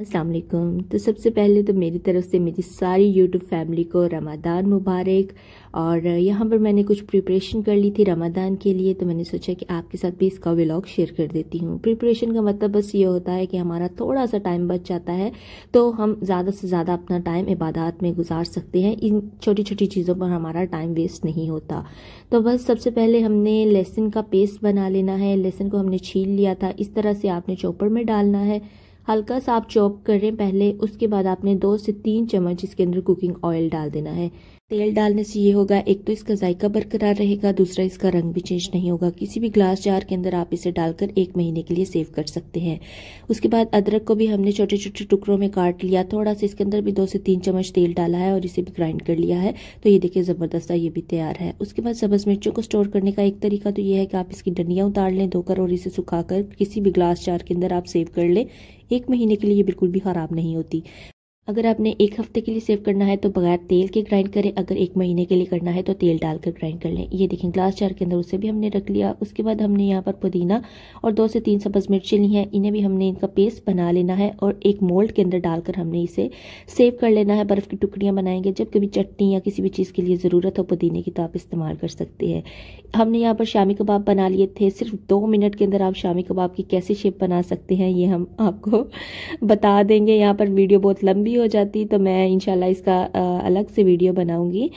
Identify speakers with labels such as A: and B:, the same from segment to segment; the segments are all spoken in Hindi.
A: असलम तो सबसे पहले तो मेरी तरफ़ से मेरी सारी यूट्यूब फैमिली को रमादान मुबारक। और यहाँ पर मैंने कुछ प्रिपरेशन कर ली थी रमादान के लिए तो मैंने सोचा कि आपके साथ भी इसका व्लॉग शेयर कर देती हूँ। प्रिपरेशन का मतलब बस ये होता है कि हमारा थोड़ा सा टाइम बच जाता है तो हम ज़्यादा से ज़्यादा अपना टाइम इबादत में गुजार सकते हैं। इन छोटी छोटी चीज़ों पर हमारा टाइम वेस्ट नहीं होता। तो बस सबसे पहले हमने लहसुन का पेस्ट बना लेना है। लहसुन को हमने छील लिया था। इस तरह से आपने चॉपर में डालना है। हल्का सा आप चॉप करें पहले उसके बाद आपने दो से तीन चम्मच इसके अंदर कुकिंग ऑयल डाल देना है। तेल डालने से ये होगा, एक तो इसका जायका बरकरार रहेगा, दूसरा इसका रंग भी चेंज नहीं होगा। किसी भी ग्लास जार के अंदर आप इसे डालकर एक महीने के लिए सेव कर सकते हैं। उसके बाद अदरक को भी हमने छोटे छोटे टुकड़ों में काट लिया। थोड़ा सा इसके अंदर भी दो से तीन चम्मच तेल डाला है और इसे भी ग्राइंड कर लिया है। तो ये देखिए, ज़बरदस्त ये भी तैयार है। उसके बाद सब्ज़ मिर्चों को स्टोर करने का एक तरीका तो ये है कि आप इसकी डंडियाँ उतार लें, धोकर और इसे सुखाकर किसी भी ग्लास जार के अंदर आप सेव कर लें। एक महीने के लिए बिल्कुल भी ख़राब नहीं होती। अगर आपने एक हफ़्ते के लिए सेव करना है तो बगैर तेल के ग्राइंड करें, अगर एक महीने के लिए करना है तो तेल डालकर ग्राइंड कर लें। ये देखें ग्लास जार के अंदर उसे भी हमने रख लिया। उसके बाद हमने यहाँ पर पुदीना और दो से तीन सब्ज़ मिर्ची ली हैं। इन्हें भी हमने इनका पेस्ट बना लेना है और एक मोल्ड के अंदर डालकर हमने इसे सेव कर लेना है। बर्फ़ की टुकड़ियाँ बनाएँगे। जब कभी चटनी या किसी भी चीज़ के लिए ज़रूरत हो, पुदीने की तो आप इस्तेमाल कर सकते हैं। हमने यहाँ पर शामी कबाब बना लिए थे। सिर्फ़ दो मिनट के अंदर आप शामी कबाब की कैसी शेप बना सकते हैं, ये हम आपको बता देंगे। यहाँ पर वीडियो बहुत लंबी हो जाती तो मैं इनशाला इसका अलग से वीडियो बनाऊँगी।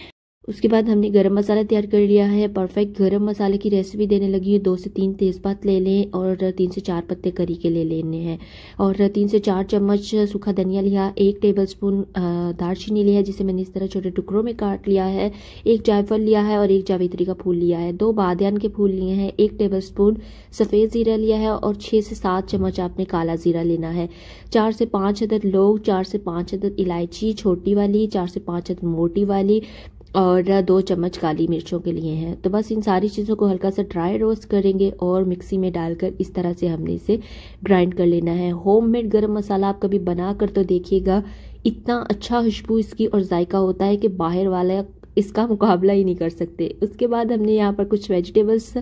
A: उसके बाद हमने गरम मसाला तैयार कर लिया है। परफेक्ट गरम मसाले की रेसिपी देने लगी है। दो से तीन तेज़पात ले लें और तीन से चार पत्ते करी के ले लेने हैं। और तीन से चार चम्मच सूखा धनिया लिया, एक टेबल स्पून दालचीनी लिया है, जिसे मैंने इस तरह छोटे टुकड़ों में काट लिया है। एक जायफल लिया है और एक जावित्री का फूल लिया है। दो बादन के फूल लिए हैं, एक टेबल स्पून सफ़ेद ज़ीरा लिया है और छः से सात चम्मच आपने काला ज़ीरा लेना है। चार से पाँच अदद लोग, चार से पाँच अदद इलायची छोटी वाली, चार से पाँच अदद मोटी वाली और दो चम्मच काली मिर्चों के लिए हैं। तो बस इन सारी चीज़ों को हल्का सा ड्राई रोस्ट करेंगे और मिक्सी में डालकर इस तरह से हमने इसे ग्राइंड कर लेना है। होममेड गरम मसाला आप कभी बना कर तो देखिएगा, इतना अच्छा खुशबू इसकी और जायका होता है कि बाहर वाला इसका मुकाबला ही नहीं कर सकते। उसके बाद हमने यहाँ पर कुछ वेजिटेबल्स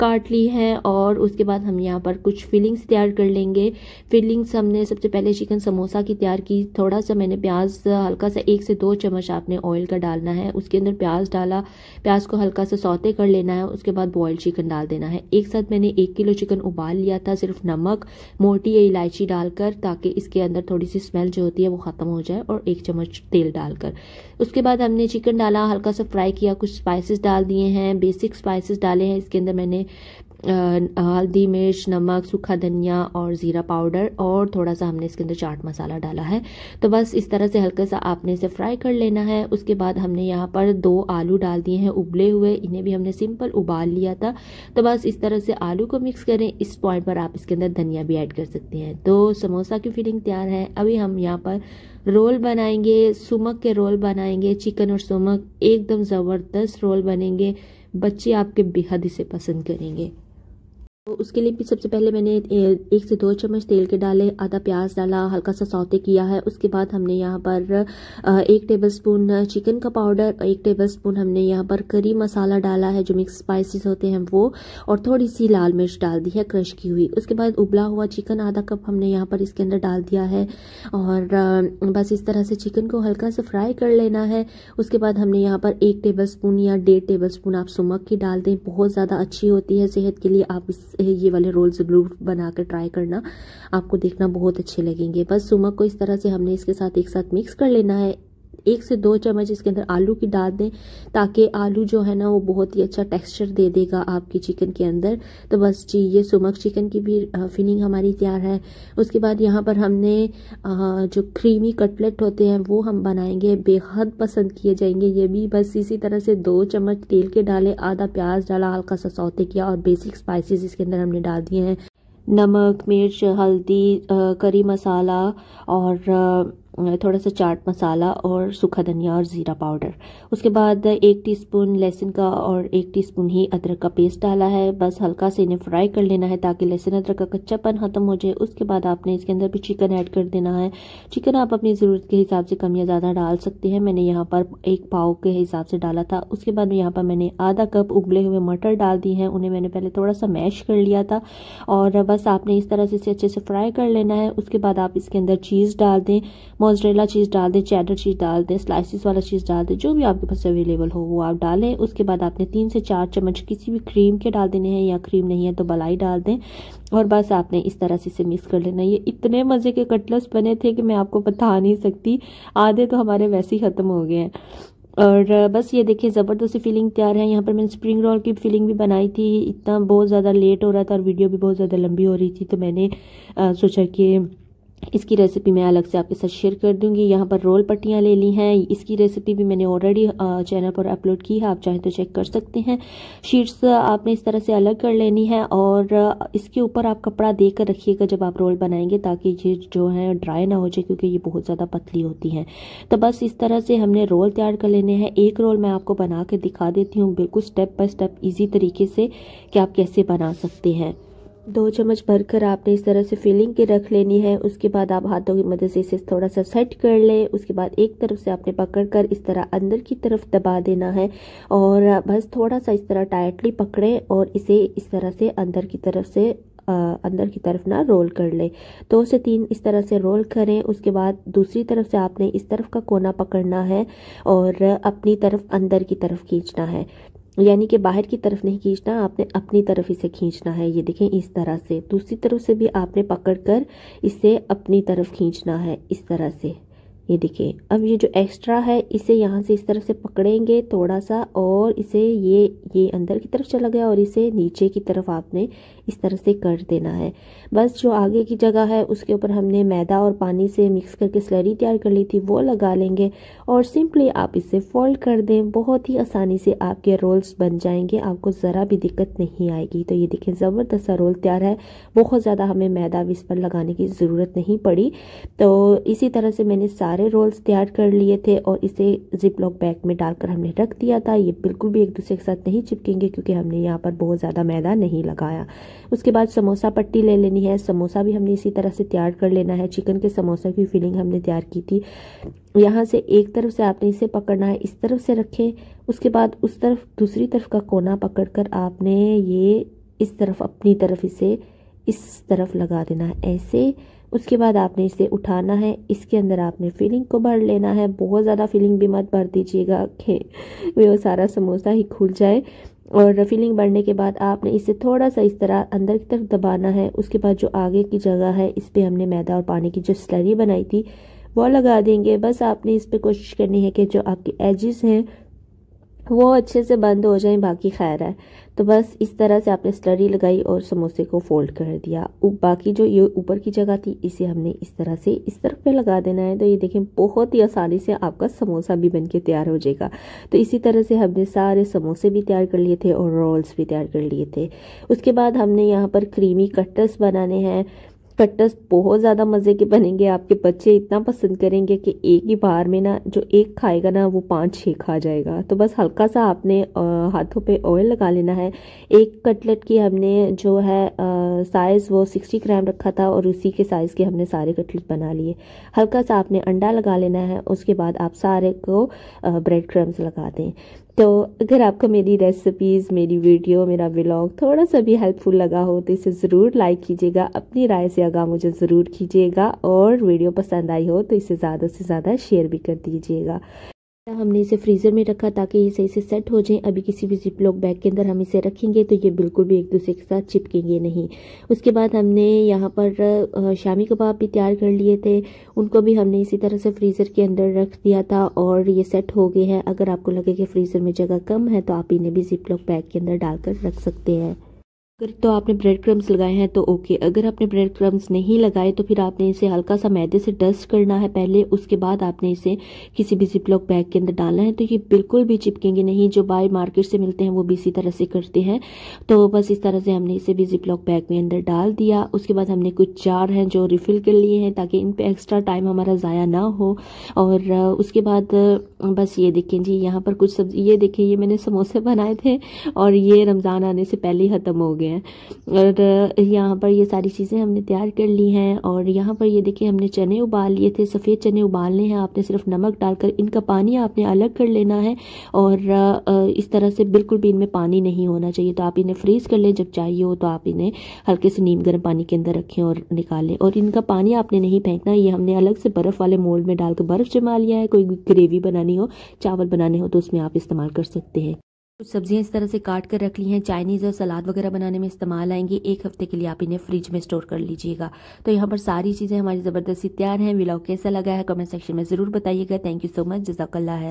A: काट ली हैं और उसके बाद हम यहाँ पर कुछ फिलिंग्स तैयार कर लेंगे। फिलिंग्स हमने सबसे पहले चिकन समोसा की तैयार की। थोड़ा सा मैंने प्याज, हल्का सा एक से दो चम्मच आपने ऑयल का डालना है। उसके अंदर प्याज डाला। प्याज को हल्का सा सौते कर लेना है। उसके बाद बॉयल चिकन डाल देना है। एक साथ मैंने एक किलो चिकन उबाल लिया था, सिर्फ़ नमक, मोटी या इलायची डालकर, ताकि इसके अंदर थोड़ी सी स्मेल जो होती है वो ख़त्म हो जाए और एक चम्मच तेल डालकर। उसके बाद हमने चिकन डाला, हल्का सा फ्राई किया, कुछ स्पाइसेस डाल दिए हैं बेसिक स्पाइसेस डाले हैं, इसके अंदर मैंने हल्दी, मिर्च, नमक, सूखा धनिया और ज़ीरा पाउडर और थोड़ा सा हमने इसके अंदर चाट मसाला डाला है। तो बस इस तरह से हल्का सा आपने इसे फ्राई कर लेना है। उसके बाद हमने यहाँ पर दो आलू डाल दिए हैं उबले हुए। इन्हें भी हमने सिंपल उबाल लिया था। तो बस इस तरह से आलू को मिक्स करें। इस पॉइंट पर आप इसके अंदर धनिया भी ऐड कर सकते हैं। तो समोसा की फिलिंग तैयार है। अभी हम यहाँ पर रोल बनाएँगे। सुमक के रोल बनाएँगे। चिकन और सुमक एकदम ज़बरदस्त रोल बनेंगे। बच्चे आपके बेहद इसे पसंद करेंगे। तो उसके लिए भी सबसे पहले मैंने एक से दो चम्मच तेल के डाले, आधा प्याज डाला, हल्का सा सौते किया है। उसके बाद हमने यहाँ पर एक टेबलस्पून चिकन का पाउडर एक टेबलस्पून हमने यहाँ पर करी मसाला डाला है, जो मिक्स स्पाइसेस होते हैं वो, और थोड़ी सी लाल मिर्च डाल दी है क्रश की हुई। उसके बाद उबला हुआ चिकन आधा कप हमने यहाँ पर इसके अंदर डाल दिया है, और बस इस तरह से चिकन को हल्का सा फ्राई कर लेना है। उसके बाद हमने यहाँ पर एक टेबल स्पून या डेढ़ टेबल स्पून आप सुमक की डाल दें, बहुत ज़्यादा अच्छी होती है सेहत के लिए, आप इस ये वाले रोल ज़रूर बना कर ट्राई करना। आपको देखना बहुत अच्छे लगेंगे। बस सुमक को इस तरह से हमने इसके साथ एक साथ मिक्स कर लेना है। एक से दो चम्मच इसके अंदर आलू की डाल दें ताकि आलू जो है ना वो बहुत ही अच्छा टेक्सचर दे देगा आपकी चिकन के अंदर। तो बस जी, ये सुमक चिकन की भी फिनिंग हमारी तैयार है। उसके बाद यहाँ पर हमने जो क्रीमी कटलेट होते हैं वो हम बनाएँगे। बेहद पसंद किए जाएँगे। ये भी बस इसी तरह से दो चम्मच तेल के डाले, आधा प्याज डाला, हल्का सा सौते किया और बेसिक स्पाइसेस इसके अंदर हमने डाल दिए हैं। नमक, मिर्च, हल्दी करी मसाला और थोड़ा सा चाट मसाला और सूखा धनिया और ज़ीरा पाउडर। उसके बाद एक टीस्पून लहसुन का और एक टीस्पून ही अदरक का पेस्ट डाला है। बस हल्का से इन्हें फ्राई कर लेना है ताकि लहसुन अदरक का कच्चापन ख़त्म हो जाए। उसके बाद आपने इसके अंदर भी चिकन ऐड कर देना है। चिकन आप अपनी ज़रूरत के हिसाब से कम या ज़्यादा डाल सकते हैं। मैंने यहाँ पर एक पाव के हिसाब से डाला था। उसके बाद यहाँ पर मैंने आधा कप उबले हुए मटर डाल दिए हैं। उन्हें मैंने पहले थोड़ा सा मैश कर लिया था। और बस आपने इस तरह से इसे अच्छे से फ्राई कर लेना है। उसके बाद आप इसके अंदर चीज़ डाल दें। मोजरेला चीज़ डाल दें चैडर चीज़ डाल दें स्लाइसिस वाला चीज़ डाल दें, जो भी आपके पास अवेलेबल हो, वो आप डालें। उसके बाद आपने तीन से चार चम्मच किसी भी क्रीम के डाल देने हैं या क्रीम नहीं है तो बलाई डाल दें। और बस आपने इस तरह से इसे मिक्स कर लेना। ये इतने मज़े के कटलस बने थे कि मैं आपको बता नहीं सकती। आधे तो हमारे वैसे ही ख़त्म हो गए हैं। और बस ये देखिए, ज़बरदस्त फीलिंग तैयार है। यहाँ पर मैंने स्प्रिंग रोल की फीलिंग भी बनाई थी। इतना बहुत ज़्यादा लेट हो रहा था और वीडियो भी बहुत ज़्यादा लंबी हो रही थी तो मैंने सोचा कि इसकी रेसिपी मैं अलग से आपके साथ शेयर कर दूँगी। यहाँ पर रोल पट्टियाँ ले ली हैं। इसकी रेसिपी भी मैंने ऑलरेडी चैनल पर अपलोड की है। आप चाहें तो चेक कर सकते हैं। शीट्स आपने इस तरह से अलग कर लेनी है और इसके ऊपर आप कपड़ा दे कर रखिएगा जब आप रोल बनाएँगे ताकि ये जो है ड्राई ना हो जाए क्योंकि ये बहुत ज़्यादा पतली होती हैं। तो बस इस तरह से हमने रोल तैयार कर लेने हैं। एक रोल मैं आपको बना के दिखा देती हूँ। बिल्कुल स्टेप बाय स्टेप ईजी तरीके से कि आप कैसे बना सकते हैं। दो चम्मच भरकर आपने इस तरह से फिलिंग के रख लेनी है। उसके बाद आप हाथों की मदद से इसे थोड़ा सा सेट कर लें। उसके बाद एक तरफ़ से आपने पकड़कर इस तरह अंदर की तरफ़ दबा देना है। और बस थोड़ा सा इस तरह टाइटली पकड़ें और इसे इस तरह से अंदर की तरफ़ से अंदर की तरफ़ ना रोल कर लें। दो से तीन इस तरह से रोल करें। उसके बाद दूसरी तरफ़ से आपने इस तरफ़ का कोना पकड़ना है और अपनी तरफ़ अंदर की तरफ़ खींचना है। यानी कि बाहर की तरफ़ नहीं खींचना, आपने अपनी तरफ़ इसे खींचना है। ये देखें इस तरह से। दूसरी तरफ़ से भी आपने पकड़ कर इसे अपनी तरफ़ खींचना है, इस तरह से। ये देखिए अब ये जो एक्स्ट्रा है, इसे यहाँ से इस तरफ़ से पकड़ेंगे थोड़ा सा और इसे ये ये अंदर की तरफ़ चला गया और इसे नीचे की तरफ़ आपने इस तरह से कर देना है। बस जो आगे की जगह है, उसके ऊपर हमने मैदा और पानी से मिक्स करके स्लरी तैयार कर ली थी, वो लगा लेंगे और सिंपली आप इसे फोल्ड कर दें। बहुत ही आसानी से आपके रोल्स बन जाएँगे, आपको ज़रा भी दिक्कत नहीं आएगी। तो ये देखें ज़बरदस्त रोल तैयार है। बहुत ज़्यादा हमें मैदा भी इस पर लगाने की ज़रूरत नहीं पड़ी। तो इसी तरह से मैंने सारे रोल्स तैयार कर लिए थे और इसे जिप लॉक बैग में डालकर हमने रख दिया था। ये बिल्कुल भी एक दूसरे के साथ नहीं चिपकेंगे क्योंकि हमने यहाँ पर बहुत ज़्यादा मैदा नहीं लगाया। उसके बाद समोसा पट्टी ले लेनी है। समोसा भी हमने इसी तरह से तैयार कर लेना है। चिकन के समोसा की फिलिंग हमने तैयार की थी। यहाँ से एक तरफ़ से आपने इसे पकड़ना है, इस तरफ़ से रखें। उसके बाद उस तरफ़, दूसरी तरफ़ का कोना पकड़कर आपने ये इस तरफ़, अपनी तरफ़ इसे इस तरफ़ लगा देना है ऐसे। उसके बाद आपने इसे उठाना है। इसके अंदर आपने फिलिंग को भर लेना है। बहुत ज़्यादा फिलिंग भी मत भर दीजिएगा। कि वो सारा समोसा ही खुल जाए। और फिलिंग बढ़ने के बाद आपने इसे थोड़ा सा इस तरह अंदर की तरफ़ दबाना है। उसके बाद जो आगे की जगह है, इस पर हमने मैदा और पानी की जो स्लरी बनाई थी, वो लगा देंगे। बस आपने इस पर कोशिश करनी है कि जो आपके एजेस हैं वो अच्छे से बंद हो जाए, बाकी खैर है। तो बस इस तरह से आपने स्लरी लगाई और समोसे को फोल्ड कर दिया। बाकी जो ये ऊपर की जगह थी, इसे हमने इस तरह से इस तरफ़ पे लगा देना है। तो ये देखें, बहुत ही आसानी से आपका समोसा भी बन के तैयार हो जाएगा। तो इसी तरह से हमने सारे समोसे भी तैयार कर लिए थे और रोल्स भी तैयार कर लिए थे। उसके बाद हमने यहाँ पर क्रीमी कट्टर्स बनाने हैं। कट्टस बहुत ज़्यादा मज़े के बनेंगे, आपके बच्चे इतना पसंद करेंगे कि एक ही बार में ना जो एक खाएगा ना वो पाँच छः खा जाएगा। तो बस हल्का सा आपने हाथों पे ऑयल लगा लेना है। एक कटलेट की हमने जो है साइज़ वो सिक्सटी ग्राम रखा था और उसी के साइज़ के हमने सारे कटलेट बना लिए। हल्का सा आपने अंडा लगा लेना है, उसके बाद आप सारे को ब्रेड क्रम्स लगा दें। तो अगर आपको मेरी रेसिपीज़ मेरी वीडियो मेरा व्लॉग थोड़ा सा भी हेल्पफुल लगा हो तो इसे ज़रूर लाइक कीजिएगा, अपनी राय से आगा मुझे ज़रूर कीजिएगा और वीडियो पसंद आई हो तो इसे ज़्यादा से ज़्यादा शेयर भी कर दीजिएगा। हमने इसे फ्रीज़र में रखा ताकि ये सही से सेट हो जाए। अभी किसी भी जिप लॉक बैग के अंदर हम इसे रखेंगे तो ये बिल्कुल भी एक दूसरे के साथ चिपकेंगे नहीं। उसके बाद हमने यहाँ पर शामी कबाब भी तैयार कर लिए थे। उनको भी हमने इसी तरह से फ्रीज़र के अंदर रख दिया था और ये सेट हो गए हैं। अगर आपको लगे कि फ्रीज़र में जगह कम है तो आप इन्हें भी जिप लॉक बैग के अंदर डालकर रख सकते हैं। अगर तो आपने ब्रेड क्रम्स लगाए हैं तो ओके अगर आपने ब्रेड क्रम्स नहीं लगाए तो फिर आपने इसे हल्का सा मैदे से डस्ट करना है पहले, उसके बाद आपने इसे किसी भी जिपलॉक बैग के अंदर डालना है. तो ये बिल्कुल भी चिपकेंगे नहीं, जो बाय मार्केट से मिलते हैं, वो भी इसी तरह से करते हैं. तो बस इस तरह से हमने इसे भी जिपलॉक बैग में अंदर डाल दिया. उसके बाद हमने कुछ जार हैं जो रिफ़िल कर लिए हैं, ताकि इन पर एक्स्ट्रा टाइम हमारा ज़ाया ना हो. और उसके बाद, बस ये देखें जी, यहाँ पर कुछ सब्ज़ी, ये देखें, ये मैंने समोसे बनाए थे और ये रमज़ान आने से पहले ही ख़त्म हो गए हैं। और यहाँ पर ये सारी चीज़ें हमने तैयार कर ली हैं। और यहाँ पर ये देखिए, हमने चने उबाल लिए थे। सफ़ेद चने उबालने हैं। आपने सिर्फ़ नमक डालकर इनका पानी आपने अलग कर लेना है। और इस तरह से बिल्कुल भी इनमें पानी नहीं होना चाहिए। तो आप इन्हें फ्रीज़ कर लें। जब चाहिए हो तो आप इन्हें हल्के से नीम गर्म पानी के अंदर रखें और निकालें। और इनका पानी आपने नहीं फेंकना। ये हमने अलग से बर्फ़ वाले मोल्ड में डालकर बर्फ़ जमा लिया है। कोई ग्रेवी बनानी हो, चावल बनाने हो तो उसमें आप इस्तेमाल कर सकते हैं। कुछ सब्ज़ियाँ इस तरह से काट कर रख ली हैं, चाइनीज़ और सलाद वगैरह बनाने में इस्तेमाल आएँगे। एक हफ़्ते के लिए आप इन्हें फ्रिज में स्टोर कर लीजिएगा। तो यहाँ पर सारी चीज़ें हमारी ज़बरदस्ती तैयार हैं। व्लॉग कैसा लगा है कमेंट सेक्शन में ज़रूर बताइएगा। थैंक यू सो मच जजाकल्ला है।